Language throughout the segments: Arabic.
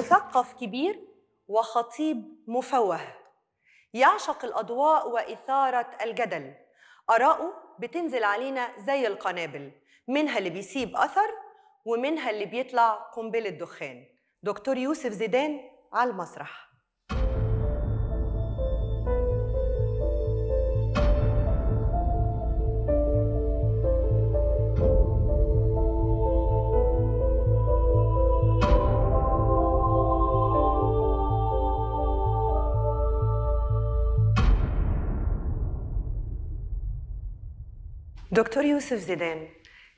مثقف كبير وخطيب مفوه. يعشق الأضواء وإثارة الجدل. آراؤه بتنزل علينا زي القنابل منها اللي بيسيب أثر ومنها اللي بيطلع قنبلة دخان. دكتور يوسف زيدان على المسرح. دكتور يوسف زيدان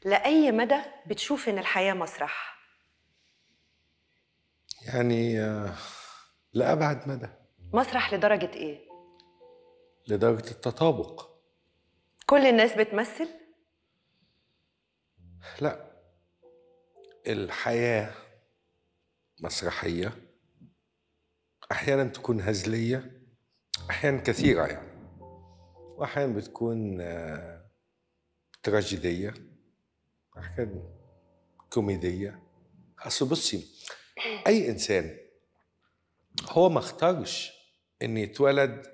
لأي مدى بتشوف إن الحياة مسرح؟ يعني آه، لأبعد مدى مسرح لدرجة إيه؟ لدرجة التطابق كل الناس بتمثل؟ لا الحياة مسرحية أحيانا تكون هزلية أحيانا كثيرة يعني وأحيانا بتكون تراجيدية أحيانا كوميدية أصل بصي أي إنسان هو ما اختارش إن يتولد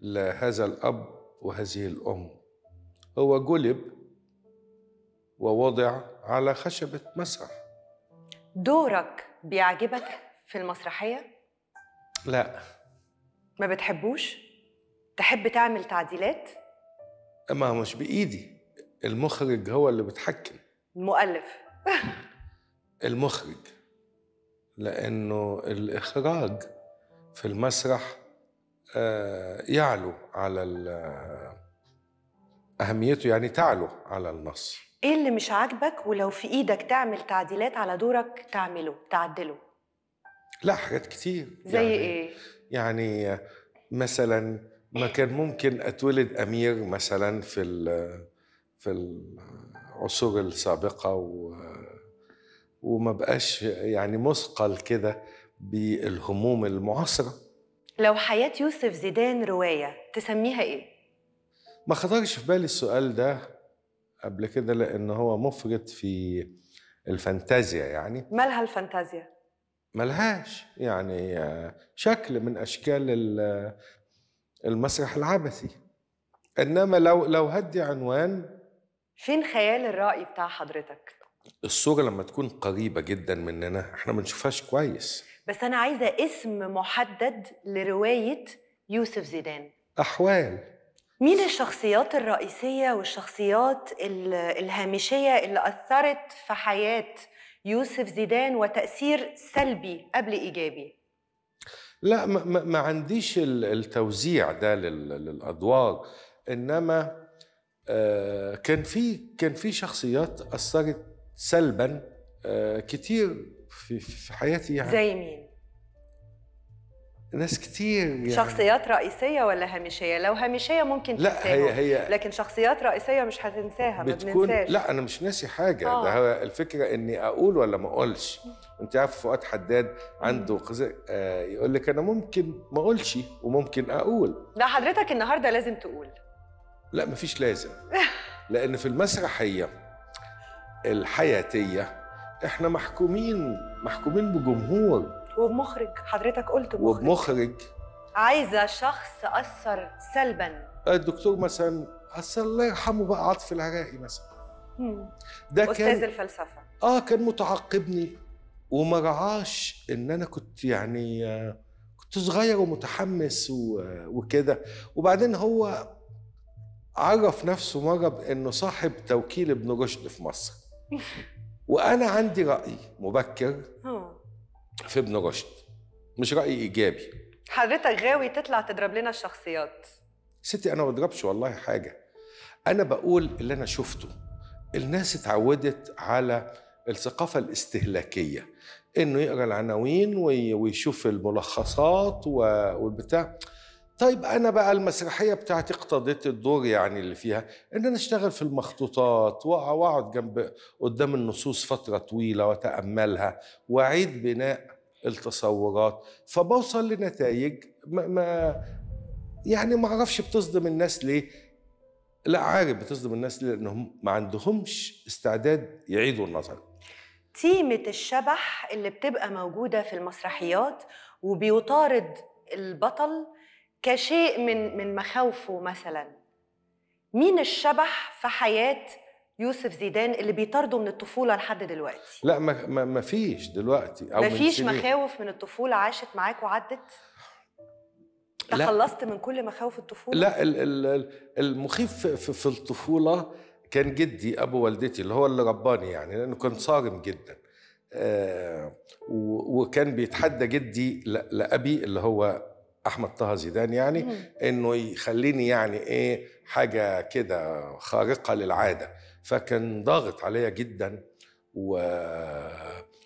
لهذا الأب وهذه الأم هو جلب ووضع على خشبة مسرح دورك بيعجبك في المسرحية؟ لا ما بتحبوش؟ تحب تعمل تعديلات؟ ما مش بإيدي المخرج هو اللي بيتحكم. المؤلف. المخرج. لأنه الإخراج في المسرح آه، يعلو على أهميته يعني تعلو على النص. إيه اللي مش عاجبك؟ ولو في إيدك تعمل تعديلات على دورك تعمله تعدله؟ لا حاجات كتير. زي يعني إيه؟ يعني مثلا ما كان ممكن أتولد أمير مثلا في في العصور السابقة و وما بقاش يعني مثقل كده بالهموم المعاصرة لو حياة يوسف زيدان رواية تسميها إيه؟ ما خطرش في بالي السؤال ده قبل كده لأن هو مفرط في الفانتازيا يعني مالها الفانتازيا؟ ملهاش يعني آه، شكل من أشكال ال- المسرح العبثي إنما لو لو هدي عنوان فين خيال الرأي بتاع حضرتك؟ الصورة لما تكون قريبة جدا مننا إحنا ما بنشوفهاش كويس بس أنا عايزة اسم محدد لرواية يوسف زيدان أحوال مين الشخصيات الرئيسية والشخصيات ال- الهامشية اللي أثرت في حياة يوسف زيدان وتأثير سلبي قبل إيجابي؟ لا ما, ما عنديش ال- التوزيع ده لل- للأدوار إنما آه، كان في كان في شخصيات أثرت سلبا آه، كتير في في حياتي يعني. زي مين؟ ناس كتير يعني. شخصيات رئيسية ولا هامشية؟ لو هامشية ممكن لا تنساهم. هي هي لكن شخصيات رئيسية مش هتنساها ما بتكون بننساش. لا أنا مش ناسي حاجة. آه. ده هو الفكرة إني أقول ولا ما أقولش. أنت عارف فؤاد حداد عنده قز- آه يقول لك أنا ممكن ما أقولش وممكن أقول. لا حضرتك النهاردة لازم تقول. لا مفيش لازم. لأن في المسرحية الحياتية إحنا محكومين محكومين بجمهور. وبمخرج حضرتك قلت مخرج. وبمخرج عايزة شخص أثر سلبا. الدكتور مثلا أصل الله يرحمه بقى عاطف العراقي مثلا. ده أستاذ كان الفلسفة. آه كان متعقبني. وما رعاش إن أنا كنت يعني آه، كنت صغير ومتحمس وكده. وبعدين هو عرف نفسه مرة بانه صاحب توكيل ابن رشد في مصر. وأنا عندي رأي مبكر. في ابن رشد مش رأي إيجابي. حضرتك غاوي تطلع تضرب لنا الشخصيات. ستي أنا ما بضربش والله حاجة. أنا بقول اللي أنا شفته. الناس اتعودت على الثقافة الاستهلاكية إنه يقرأ العناوين وي- ويشوف الملخصات والبتاع. طيب أنا بقى المسرحية بتاعتي اقتضيت الدور يعني اللي فيها إن أنا أشتغل في المخطوطات وأقعد جنب قدام النصوص فترة طويلة وأتأملها وأعيد بناء التصورات فبوصل لنتائج ما, ما يعني ما أعرفش بتصدم الناس ليه؟ لا عارف بتصدم الناس ليه؟ لأنهم ما عندهمش استعداد يعيدوا النظر. تيمة الشبح اللي بتبقى موجودة في المسرحيات وبيطارد البطل كشيء من من مخاوفه مثلا. مين الشبح في حياة يوسف زيدان اللي بيطارده من الطفولة لحد دلوقتي؟ لا ما ما ما فيش دلوقتي أو مفيش سنين. مخاوف من الطفولة عاشت معاك وعدت. تخلصت من كل مخاوف الطفولة؟ لا ال- ال- ال- المخيف في- الطفولة كان جدي أبو والدتي اللي هو اللي رباني يعني لأنه كان صارم جدا. آه، وكان بيتحدى جدي لأبي اللي هو أحمد طه زيدان يعني. إنه يخليني يعني إيه حاجة كده خارقة للعادة. فكان ضاغط عليا جدا و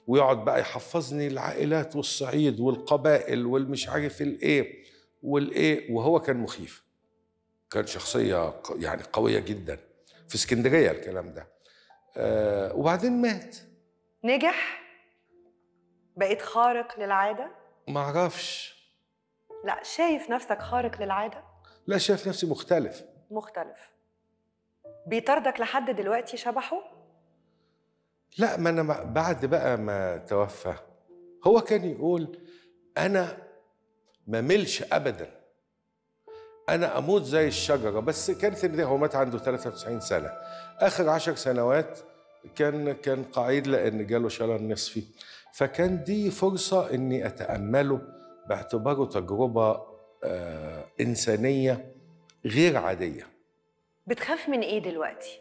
ويقعد بقى يحفظني العائلات والصعيد والقبائل والمش عارف الإيه والإيه وهو كان مخيف. كان شخصية يعني قوية جدا. في اسكندرية الكلام ده. آه وبعدين مات. نجح؟ بقيت خارق للعادة؟ ما أعرفش. لا شايف نفسك خارق للعادة؟ لا شايف نفسي مختلف. مختلف. بيطاردك لحد دلوقتي شبحه؟ لا ما أنا بعد بقى ما توفى هو كان يقول أنا ما ملش ابدا. أنا أموت زي الشجرة بس كانت إن هو مات عنده 93 سنة. آخر عشر سنوات كان كان قعيد لأن جاله شلل نصفي. فكان دي فرصة إني أتأمله باعتباره تجربة آه إنسانية غير عادية. بتخاف من إيه دلوقتي؟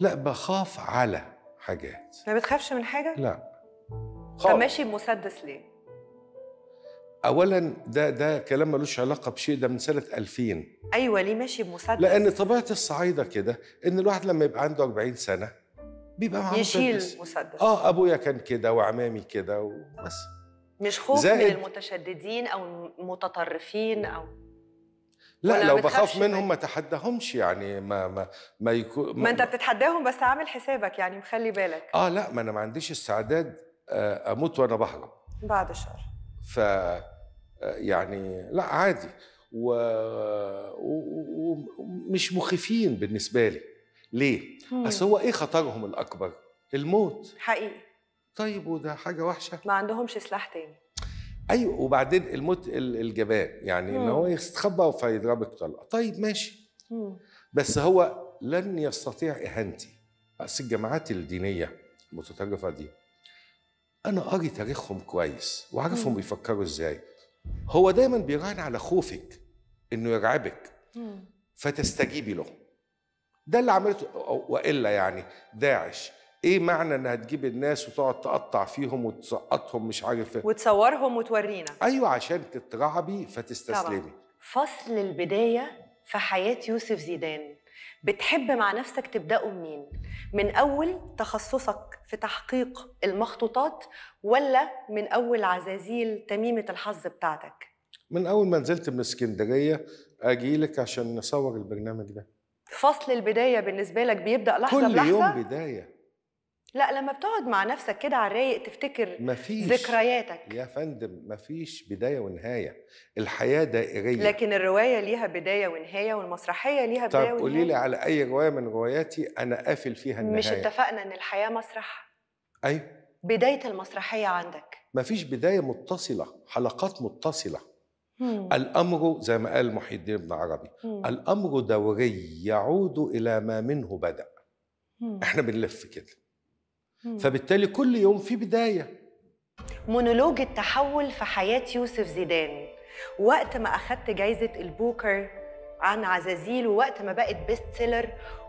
لا بخاف على حاجات. ما بتخافش من حاجة؟ لا. طب خالص. ماشي بمسدس ليه؟ اولا ده ده كلام ملوش علاقة بشيء ده من سنة 2000 أيوه ليه ماشي بمسدس؟ لأن طبيعة الصعايدة كده إن الواحد لما يبقى عنده 40 سنة بيبقى معاه يشيل مسدس. مسدس آه أبويا كان كده وعمامي كده وبس. مش خوف زائد- من المتشددين أو المتطرفين أو لا لو بخاف منهم منه؟ ما تحدهمش يعني ما ما ما يكون ما انت بتتحداهم بس عامل حسابك يعني مخلي بالك. آه لا ما أنا ما عنديش استعداد آه أموت وأنا بهرب. بعد الشر. ف آه، يعني لا عادي. ومش و... و... مخيفين بالنسبة لي. ليه؟ أصل هو إيه خطرهم الأكبر؟ الموت حقيقي طيب وده حاجة وحشة ما عندهمش سلاح تاني أيوه وبعدين الموت ال- الجبان يعني إن مم. هو يستخبى فيضربك طلقه طيب ماشي مم. بس هو لن يستطيع إهانتي أصل الجماعات الدينية المتطرفة دي أنا قاري تاريخهم كويس وعارفهم مم. بيفكروا إزاي هو دايما بيراهن على خوفك إنه يرعبك مم. فتستجيبي له ده اللي عملته. وإلا يعني داعش. إيه معنى إنها تجيب الناس وتقعد تقطع فيهم وتسقطهم مش عارف إيه؟ وتصورهم وتورينا. أيوه عشان تترعبي فتستسلمي. فصل البداية في حياة يوسف زيدان. بتحب مع نفسك تبدأه منين؟ من أول تخصصك في تحقيق المخطوطات ولا من أول عزازيل تميمة الحظ بتاعتك؟ من أول ما نزلت من اسكندرية أجي لك عشان نصور البرنامج ده. فصل البداية بالنسبة لك بيبدأ لحظة كل بلحظة؟ يوم بداية. لا لما بتقعد مع نفسك كده على الرايق تفتكر مفيش ذكرياتك. يا فندم مفيش بداية ونهاية. الحياة دائرية. لكن الرواية ليها بداية ونهاية والمسرحية ليها بداية طب ونهاية قولي لي على أي رواية من رواياتي أنا قافل فيها النهاية؟ مش اتفقنا إن الحياة مسرح؟ أيوه بداية المسرحية عندك. مفيش بداية متصلة حلقات متصلة. مم. الأمر زي ما قال محي الدين ابن عربي مم. الأمر دوري يعود إلى ما منه بدأ مم. إحنا بنلف كده مم. فبالتالي كل يوم في بداية مونولوج التحول في حياة يوسف زيدان وقت ما أخدت جايزة البوكر عن عزازيل ووقت ما بقت best seller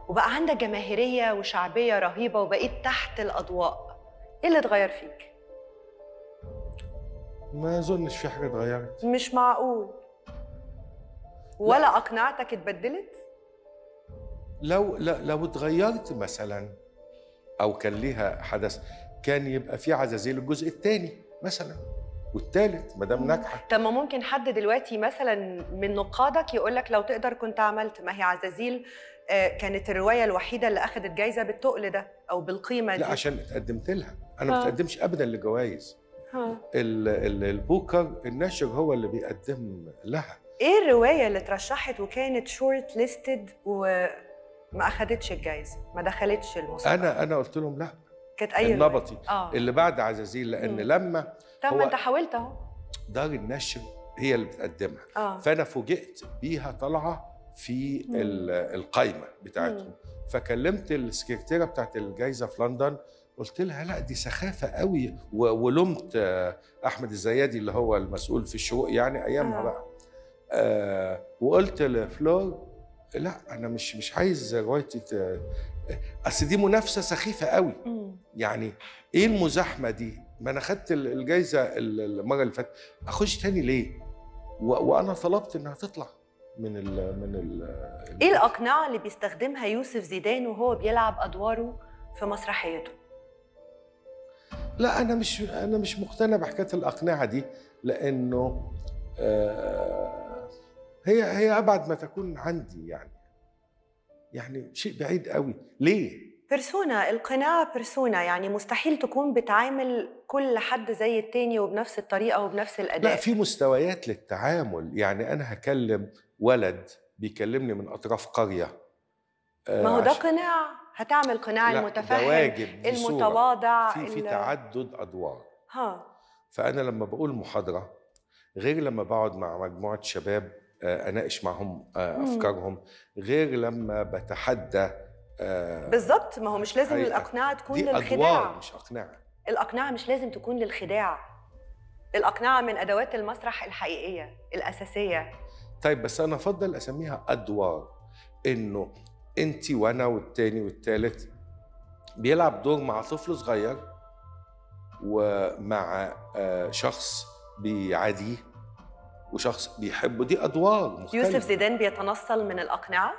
وبقى عندك جماهيرية وشعبية رهيبة وبقيت تحت الأضواء إيه اللي اتغير فيك؟ ما اظنش في حاجة اتغيرت. مش معقول. ولا أقنعتك اتبدلت؟ لو لو لو اتغيرت مثلا أو كان ليها حدث كان يبقى في عزازيل الجزء الثاني مثلا والثالث ما دام ناجحة. طب ما ممكن حد دلوقتي مثلا من نقادك يقول لك لو تقدر كنت عملت ما هي عزازيل آه، كانت الرواية الوحيدة اللي أخذت جايزة بالتقل ده أو بالقيمة دي. لا عشان اتقدمت لها. أنا ما آه. بتقدمش ابدا لجوائز. البوكر الناشر هو اللي بيقدم لها. إيه الرواية اللي اترشحت وكانت شورت ليستد و... ما اخذتش الجائزه ما دخلتش المسابقه أنا أنا قلت لهم لا. كانت أي؟ النبطي. آه. اللي بعد عزازيل لأن مم. لما طب ما أنت حاولت أهو. دار النشر هي اللي بتقدمها. آه. فأنا فوجئت بيها طالعة في مم. ال- القايمة بتاعتهم. فكلمت السكرتيرة بتاعت الجائزه في لندن قلت لها لا دي سخافة قوي. ولمت آه، أحمد الزيادي اللي هو المسؤول في الشروق يعني أيامها آه. بقى. آه وقلت لفلور لا أنا مش مش عايز روايتي ت- أصل دي منافسة سخيفة قوي. مم. يعني إيه المزاحمة دي؟ ما أنا خدت ال- الجايزة ال- المرة اللي فاتت. أخش تاني ليه؟ وأنا طلبت إنها تطلع من ال من ال إيه الأقنعة اللي بيستخدمها يوسف زيدان وهو بيلعب أدواره في مسرحيته؟ لا أنا مش أنا مش مقتنع بحكاية الأقنعة دي لأنه آه هي هي أبعد ما تكون عندي يعني. يعني شيء بعيد قوي. ليه؟ بيرسونا القناع بيرسونا يعني مستحيل تكون بتعامل كل حد زي التاني وبنفس الطريقة وبنفس الأداء. لا في مستويات للتعامل. يعني أنا هكلم ولد بيكلمني من أطراف قرية. آه، ما هو ده عش- قناع. هتعمل قناع ده المتفهم واجب. المتواضع في في تعدد أدوار. ها. فأنا لما بقول محاضرة غير لما بقعد مع مجموعة شباب آه، أناقش معهم آه،. أفكارهم غير لما بتحدى آه، بالظبط. ما هو مش لازم. الاقنعه تكون دي للخداع. ادوار مش اقنعه الأقنعة مش لازم تكون للخداع. الأقنعة من أدوات المسرح الحقيقية الأساسية. طيب بس أنا أفضل أسميها أدوار. إنه انت وأنا والتاني والتالت. بيلعب دور مع طفل صغير ومع آه، شخص بيعاديه وشخص بيحبه. دي أدوار مختلفة. يوسف زيدان بيتنصل من الأقنعة؟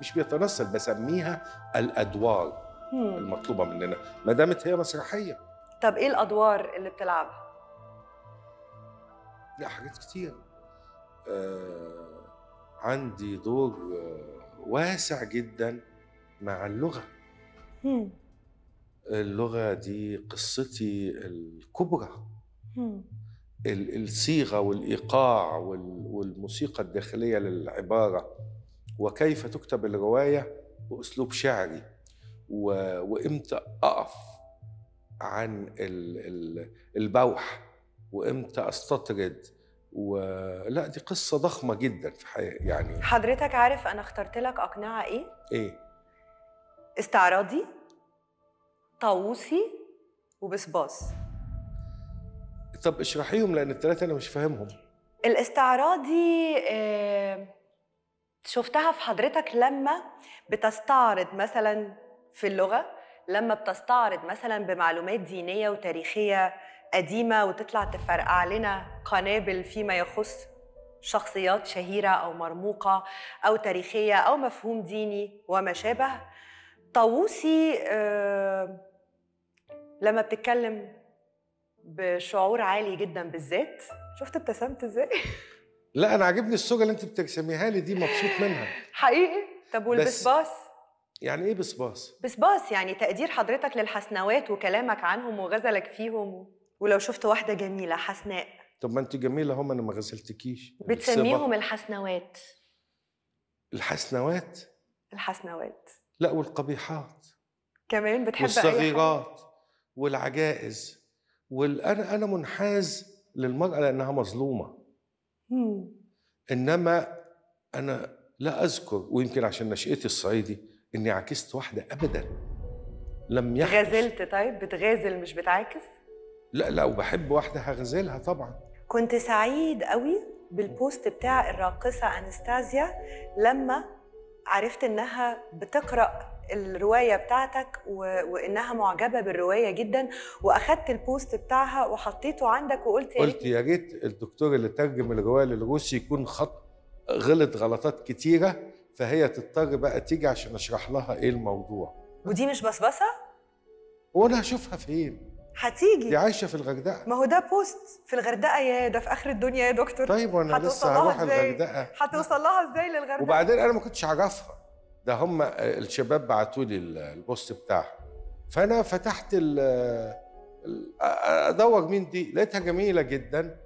مش بيتنصل بسميها الأدوار هم. المطلوبة مننا ما دامت هي مسرحية. طب إيه الأدوار اللي بتلعبها؟ لا حاجات كتير. آه عندي دور آه واسع جدا مع اللغة هم. اللغة دي قصتي الكبرى. ال- الصيغة والإيقاع وال- والموسيقى الداخلية للعبارة وكيف تكتب الرواية باسلوب شعري وإمتى أقف عن ال- ال- البوح وإمتى أستطرد ولا دي قصة ضخمة جدا في حياتي يعني حضرتك عارف أنا اخترت لك أقنعة إيه؟ إيه؟ استعراضي طاووسي وبسباس طب اشرحيهم لأن الثلاثه أنا مش فاهمهم. الاستعراضي آه، شفتها في حضرتك لما بتستعرض مثلا في اللغة لما بتستعرض مثلا بمعلومات دينية وتاريخية قديمة وتطلع تفرقع لنا قنابل فيما يخص شخصيات شهيرة أو مرموقة أو تاريخية أو مفهوم ديني وما شابه. طاووسي آه، لما بتتكلم بشعور عالي جدا بالذات. شفت ابتسمت إزاي؟ لا أنا عاجبني الصورة اللي أنت بترسميها لي دي مبسوط منها. حقيقي؟ طب والبسباس يعني إيه بسباس بسباس يعني تقدير حضرتك للحسنوات وكلامك عنهم وغزلك فيهم. ولو شفت واحدة جميلة حسناء. طب ما انت جميلة هم أنا ما غزلتكيش بتسميهم الصبا، الحسنوات. الحسنوات؟ الحسنوات. لا والقبيحات. كمان بتحب والصغيرات والعجائز وأنا أنا منحاز للمراه لأنها مظلومة. مم. إنما أنا لا أذكر ويمكن عشان نشأتي الصعيدي إني عكست واحدة ابدا. لم يحدث غازلت طيب؟ بتغازل مش بتعاكس؟ لا لا وبحب واحدة هغزلها طبعا. كنت سعيد قوي بال post بتاع الراقصة أنستازيا لما عرفت إنها بتقرأ الرواية بتاعتك و... وإنها معجبة بالرواية جدا وأخدت ال post بتاعها وحطيته عندك وقلت قلت يا ريت الدكتور اللي ترجم الرواية للروسي يكون خط غلط غلطات كتيرة فهي تضطر بقى تيجي عشان أشرح لها إيه الموضوع. ودي مش بسبسة وأنا هشوفها فين؟ دي هتيجي عايشة في الغردقة. ما هو ده post في الغردقة يا ده في آخر الدنيا يا دكتور. طيب وأنا لسه هروح؟ الغردقة. هتوصل لها إزاي للغردقة؟ وبعدين أنا ما كنتش اعرفها ده هم الشباب بعتوا لي ال post بتاعها. فأنا فتحت ال ال- أدور مين دي. لقيتها جميلة جدا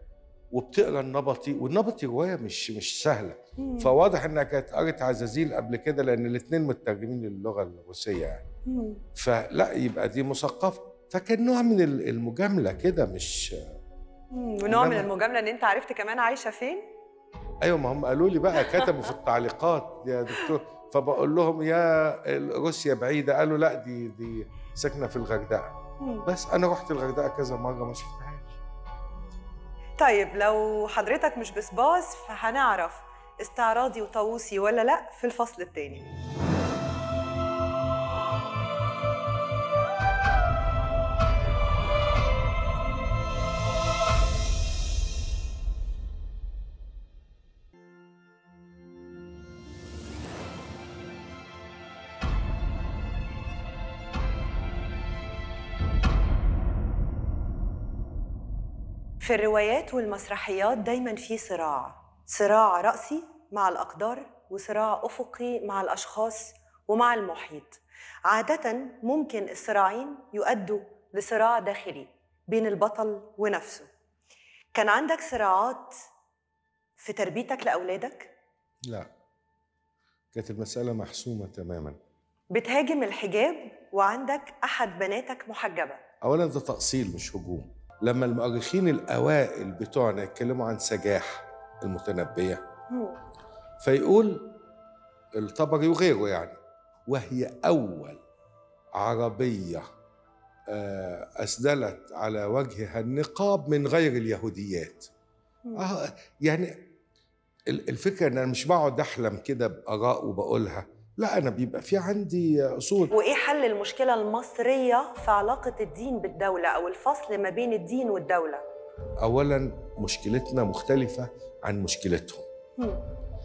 وبتقرأ النبطي. والنبطي رواية مش مش سهلة. مم. فواضح إنها كانت قرت عزازيل قبل كده لأن الاثنين مترجمين للغة الروسية يعني. مم. فلا يبقى دي مثقفة. فكان نوع من ال- المجاملة كده مش. ونوع من المجاملة إن أنت عرفت كمان عايشة فين؟ أيوه ما هم قالوا لي بقى كتبوا في التعليقات يا دكتور. فبقول لهم يا روسيا بعيدة. قالوا لا دي دي ساكنة في الغردقة. بس أنا رحت الغردقة كذا مرة ما شفتهاش. طيب لو حضرتك مش بسباس فهنعرف استعراضي وطاووسي ولا لا في الفصل الثاني في الروايات والمسرحيات دايما في صراع صراع رأسي مع الأقدار وصراع أفقي مع الأشخاص ومع المحيط. عادة ممكن الصراعين يؤدوا لصراع داخلي بين البطل ونفسه. كان عندك صراعات في تربيتك لأولادك؟ لا. كانت المسألة محسومة تماما. بتهاجم الحجاب وعندك أحد بناتك محجبة. اولا ده تأصيل مش هجوم. لما المؤرخين الأوائل بتوعنا يتكلموا عن سجاح المتنبية. فيقول الطبري وغيره يعني وهي أول عربية آه، أسدلت على وجهها النقاب من غير اليهوديات. آه يعني ال- الفكرة إن أنا مش بقعد أحلم كده بآراء وبقولها لا أنا بيبقى في عندي أصول وإيه حل المشكلة المصرية في علاقة الدين بالدولة أو الفصل ما بين الدين والدولة؟ أولا مشكلتنا مختلفة عن مشكلتهم مم.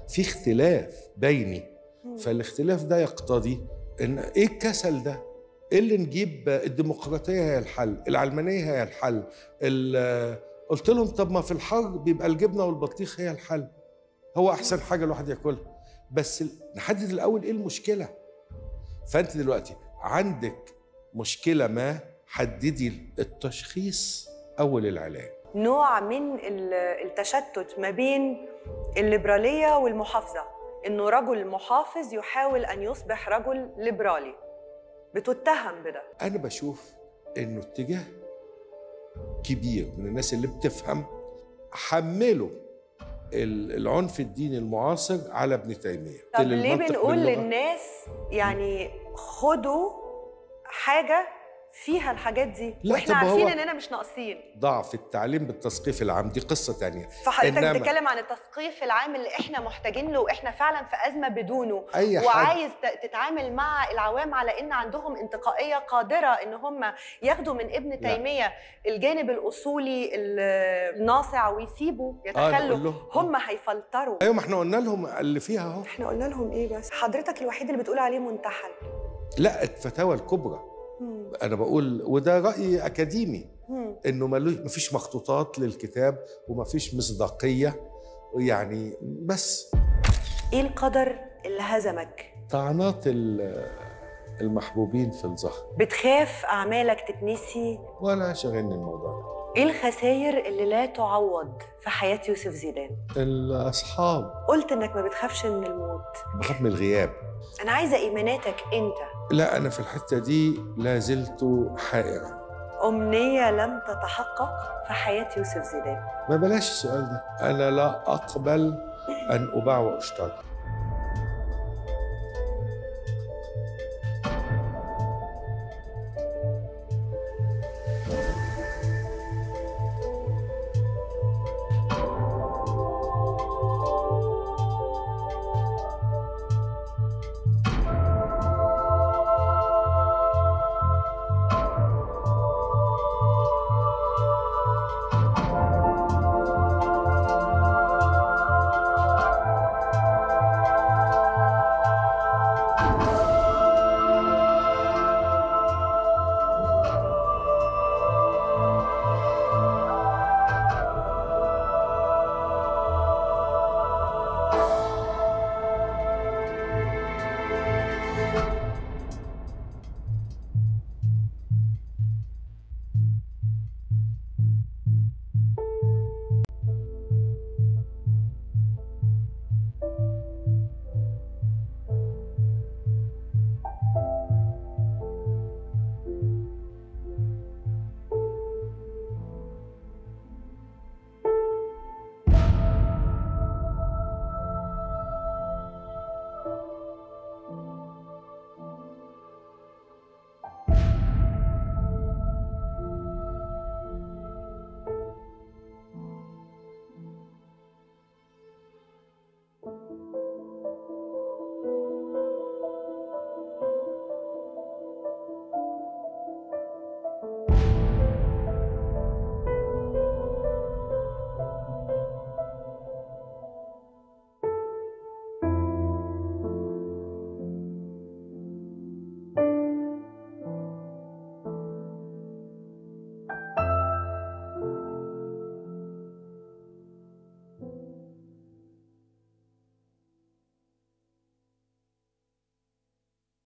في اختلاف بيني مم. فالاختلاف ده يقتضي إن إيه الكسل ده؟ إيه اللي نجيب الديمقراطية هي الحل، العلمانية هي الحل، ال- قلت لهم طب ما في الحر بيبقى الجبنة والبطيخ هي الحل. هو أحسن حاجة الواحد ياكلها. بس نحدد الأول إيه المشكلة. فأنت دلوقتي عندك مشكلة ما حددي التشخيص أول العلاج. نوع من ال- التشتت ما بين الليبرالية والمحافظة إنه رجل محافظ يحاول أن يصبح رجل ليبرالي بتتهم بده أنا بشوف إنه اتجاه كبير من الناس اللي بتفهم حملوا العنف الديني المعاصر على ابن تيمية طب ليه بنقول. للناس يعني خدوا حاجة فيها الحاجات دي لا، وإحنا طب عارفين إننا مش ناقصين. ضعف التعليم بالتثقيف العام دي قصة تانية. فحضرتك بتتكلم عن التثقيف العام اللي إحنا محتاجين له وإحنا فعلا في أزمة بدونه. حد وعايز ت- تتعامل مع العوام على إن عندهم انتقائية قادرة إن هم ياخدوا من ابن. تيمية الجانب الأصولي ال- الناصع ويسيبوا آه، يتخلوا. له- هم هيفلتروا. أيوه ما إحنا قلنا لهم اللي فيها أهو. إحنا قلنا لهم إيه بس؟ حضرتك الوحيد اللي بتقول عليه منتحل. لا الفتاوى الكبرى. أنا بقول وده رأي أكاديمي. إنه ما فيش مخطوطات للكتاب وما فيش مصداقية يعني بس. إيه القدر اللي هزمك؟ طعنات ال- المحبوبين في الظهر بتخاف أعمالك تتنسي؟ ولا شغلني الموضوع ده. إيه الخسائر اللي لا تعوض في حياة يوسف زيدان؟ الأصحاب. قلت إنك ما بتخافش من الموت. بخاف من الغياب. أنا عايزة إيماناتك أنت. لا أنا في الحتة دي لا زلت حائرا أمنية لم تتحقق في حياة يوسف زيدان. ما بلاش السؤال ده. أنا لا أقبل أن اباع واشترى